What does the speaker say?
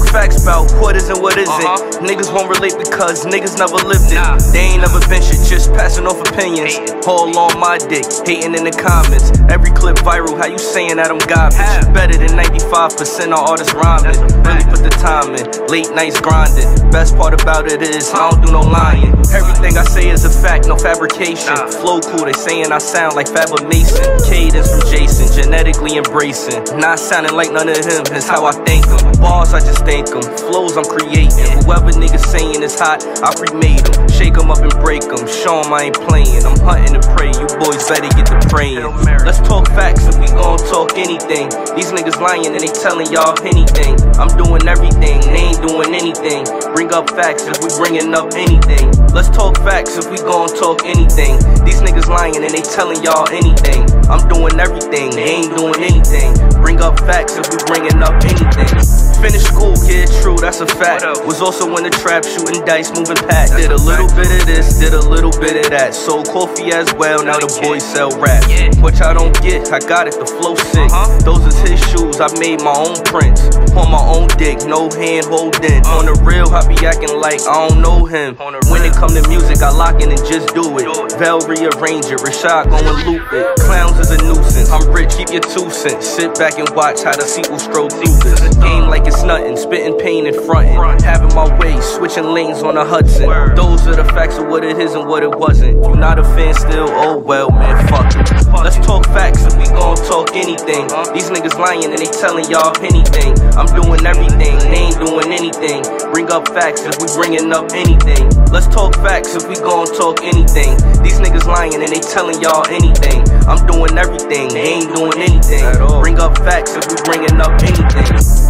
facts about what is and what isn't. Uh-huh. Niggas won't relate because niggas never lived it. Nah. They ain't never been shit, just passing off opinions. All on my dick, hating in the comments. Every clip viral, how you saying that I'm garbage? How? Better than 95% of artists rhyming. Really put the time in, late nights grinding. Best part about it is I don't do no lying. Everything I say is a fact, no fabrication. Nah. Flow cool, they saying I sound like Fabba Mason. Cadence from Jason, genetically embracing. Not sounding like none of him, is how I think them. Bars, I just think them. Flows, I'm creating. Whoever niggas saying is hot, I cremate them. Shake them up and break them. Show 'em I ain't playing. I'm hunting to prey, you boys better get to praying. Let's talk facts if we gon' talk anything. These niggas lying and they telling y'all anything. I'm doing everything, they ain't doing anything. Bring up facts if we bringing up anything. Let's talk facts if we gon' talk anything. These niggas lying and they telling y'all anything. I'm doing everything, they ain't doing anything. Bring up facts if we bringing up anything. Finish school, kid, true, that's a fact. Was also in the trap, shooting dice, moving pack. Did a little bit of this, did a little bit of that. Sold coffee as well, now the boys sell rap. Yeah. What y'all don't get, I got it, the flow sick. Uh-huh. Those is his shoes, I made my own prints. On my own dick, no hand holding. Uh. On the real, I be acting like I don't know him. When it come to music, I lock in and just do it. Vel rearrange it, Rashad go and loop it. Clowns is a nuisance, I'm rich, keep your two cents. Sit back and watch how the sequel scroll through this. Game like it's nothing, spitting pain in frontin'. Front. Having my way, switching lanes on the Hudson. Those are the facts of what it is and what it wasn't. You're not a fan still? Oh well, man. Let's talk facts if we gon' talk anything. These niggas lying and they telling y'all anything. I'm doing everything, they ain't doing anything. Bring up facts if we bringing up anything. Let's talk facts if we gon' talk anything. These niggas lying and they telling y'all anything. I'm doing everything, they ain't doing anything. Bring up facts if we bringing up anything.